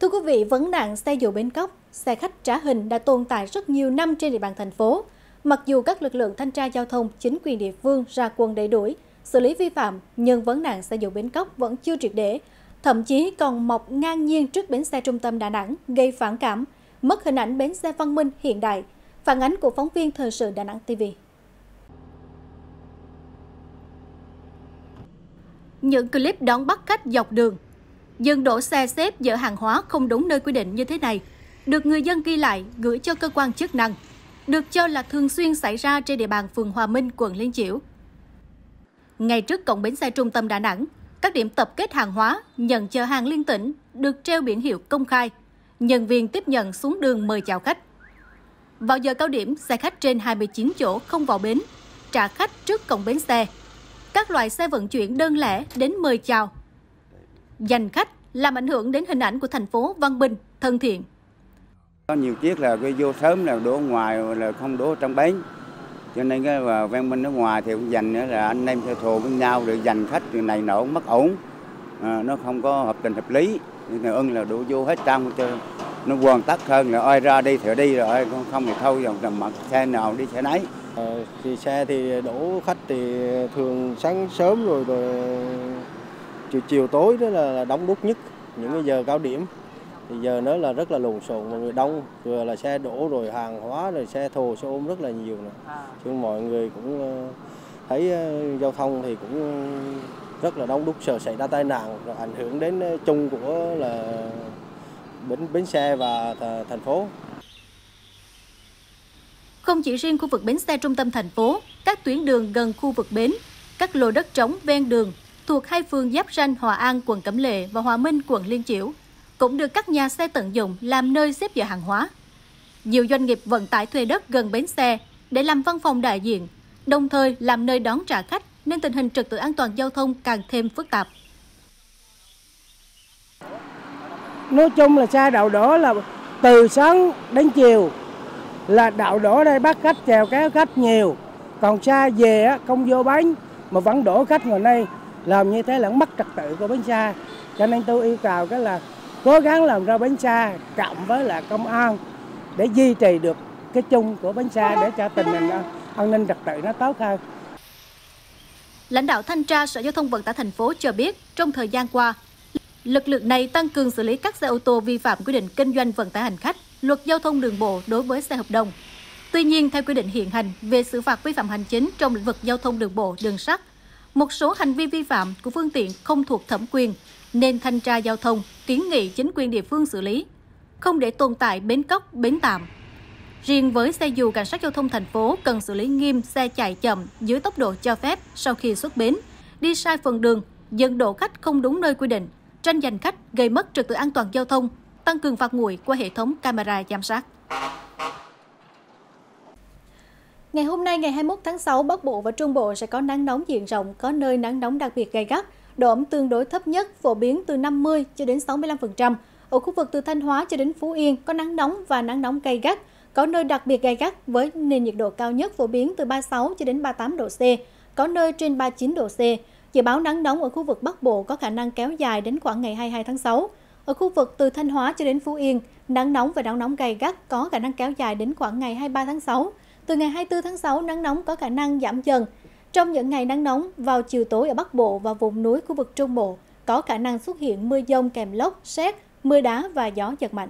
Thưa quý vị, vấn nạn xe dù bến cóc, xe khách trả hình đã tồn tại rất nhiều năm trên địa bàn thành phố. Mặc dù các lực lượng thanh tra giao thông, chính quyền địa phương ra quân đẩy đuổi, xử lý vi phạm, nhưng vấn nạn xe dù bến cóc vẫn chưa triệt để, thậm chí còn mọc ngang nhiên trước bến xe trung tâm Đà Nẵng, gây phản cảm, mất hình ảnh bến xe văn minh hiện đại. Phản ánh của phóng viên Thời sự Đà Nẵng TV. Những clip đón bắt khách dọc đường, dừng đổ xe xếp dỡ hàng hóa không đúng nơi quy định như thế này, được người dân ghi lại gửi cho cơ quan chức năng, được cho là thường xuyên xảy ra trên địa bàn phường Hòa Minh, quận Liên Chiểu. Ngay trước cổng bến xe trung tâm Đà Nẵng, các điểm tập kết hàng hóa, nhận chờ hàng liên tỉnh được treo biển hiệu công khai. Nhân viên tiếp nhận xuống đường mời chào khách. Vào giờ cao điểm, xe khách trên 29 chỗ không vào bến, trả khách trước cổng bến xe. Các loại xe vận chuyển đơn lẻ đến mời chào. Giành khách làm ảnh hưởng đến hình ảnh của thành phố văn minh, thân thiện. Có nhiều chiếc là cái vô sớm là đổ ngoài là không đổ trong bến. Cho nên cái và ven bên ở ngoài thì cũng dành nữa là anh em theo thù với nhau để giành khách từ này nọ mất ổn. À, nó không có hợp tình hợp lý. Nên ưng là đổ vô hết trong cho nó hoàn tất hơn là ơi ra đi thì đi rồi không không thì thôi dòng tầm mặt xe nào đi xe nấy. À, thì xe thì đổ khách thì thường sáng sớm rồi rồi chiều chiều tối đó là đóng đúc nhất những cái giờ cao điểm. Thì giờ nó là rất là lộn xộn mọi người đông vừa là xe đổ rồi hàng hóa rồi xe thồ xe ôm rất là nhiều nữa chứ mọi người cũng thấy giao thông thì cũng rất là đông đúc sợ xảy ra tai nạn rồi ảnh hưởng đến chung của là bến bến xe và thành phố. Không chỉ riêng khu vực bến xe trung tâm thành phố, các tuyến đường gần khu vực bến, các lô đất trống ven đường thuộc hai phường giáp ranh Hòa An, quận Cẩm Lệ và Hòa Minh, quận Liên Chiểu, cũng được các nhà xe tận dụng làm nơi xếp dỡ hàng hóa. Nhiều doanh nghiệp vận tải thuê đất gần bến xe để làm văn phòng đại diện, đồng thời làm nơi đón trả khách nên tình hình trật tự an toàn giao thông càng thêm phức tạp. Nói chung là xe đậu đỏ là từ sáng đến chiều là đậu đỏ đây bắt khách chèo kéo khách nhiều. Còn xe về không vô bánh mà vẫn đổ khách ngồi đây làm như thế là mất trật tự của bến xe cho nên tôi yêu cầu cái là cố gắng làm ra bến xe cộng với là công an để duy trì được cái chung của bến xe để cho tình hình an ninh trật tự nó tốt hơn. Lãnh đạo thanh tra Sở Giao thông Vận tải thành phố cho biết trong thời gian qua, lực lượng này tăng cường xử lý các xe ô tô vi phạm quy định kinh doanh vận tải hành khách, luật giao thông đường bộ đối với xe hợp đồng. Tuy nhiên, theo quy định hiện hành về xử phạt vi phạm hành chính trong lĩnh vực giao thông đường bộ, đường sắt, một số hành vi vi phạm của phương tiện không thuộc thẩm quyền nên thanh tra giao thông kiến nghị chính quyền địa phương xử lý, không để tồn tại bến cóc, bến tạm. Riêng với xe dù cảnh sát giao thông thành phố cần xử lý nghiêm xe chạy chậm dưới tốc độ cho phép sau khi xuất bến, đi sai phần đường, dừng đổ khách không đúng nơi quy định, tranh giành khách gây mất trật tự an toàn giao thông, tăng cường phạt nguội qua hệ thống camera giám sát. Ngày hôm nay, ngày 21 tháng 6, Bắc Bộ và Trung Bộ sẽ có nắng nóng diện rộng, có nơi nắng nóng đặc biệt gay gắt, độ ẩm tương đối thấp nhất, phổ biến từ 50 cho đến 65%. Ở khu vực từ Thanh Hóa cho đến Phú Yên có nắng nóng và nắng nóng gay gắt, có nơi đặc biệt gay gắt với nền nhiệt độ cao nhất phổ biến từ 36 cho đến 38 độ C, có nơi trên 39 độ C. Dự báo nắng nóng ở khu vực Bắc Bộ có khả năng kéo dài đến khoảng ngày 22 tháng 6. Ở khu vực từ Thanh Hóa cho đến Phú Yên, nắng nóng và nắng nóng gay gắt có khả năng kéo dài đến khoảng ngày 23 tháng 6. Từ ngày 24 tháng 6, nắng nóng có khả năng giảm dần. Trong những ngày nắng nóng, vào chiều tối ở Bắc Bộ và vùng núi khu vực Trung Bộ, có khả năng xuất hiện mưa dông kèm lốc, xét, mưa đá và gió giật mạnh.